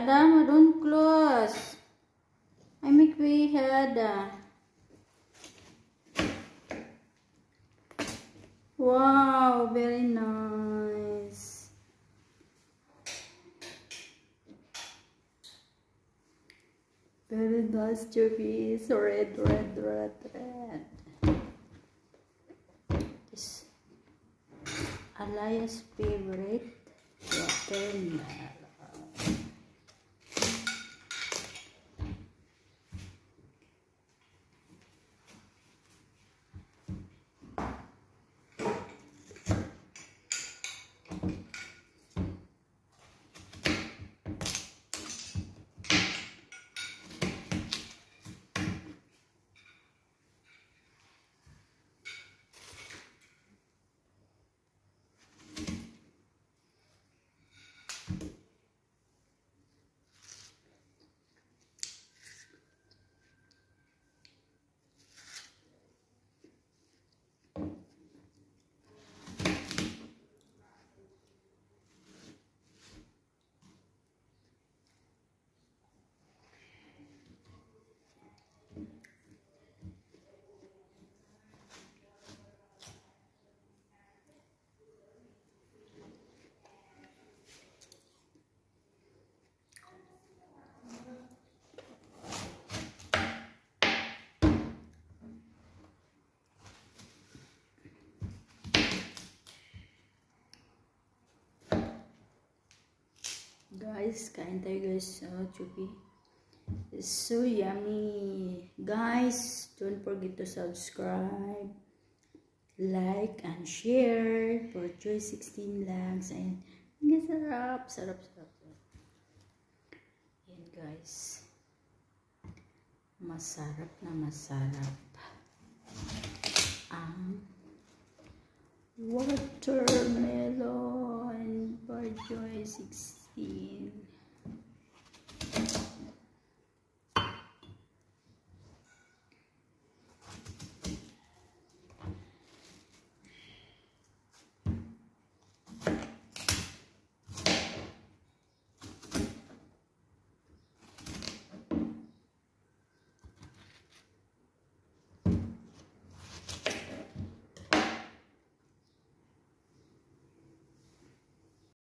Adama, don't close. I make way Hada. Wow, very nice. Very nice, Jovi. Red, red, red, red. This Alias favorite watermelon. Guys, kain tayo guys. Oh, chupi. So yummy. Guys, don't forget to subscribe, like, and share for Joy 16 Lags. And ang sarap, sarap, sarap. Yan guys. Masarap na masarap. Ang watermelon for Joy 16. 你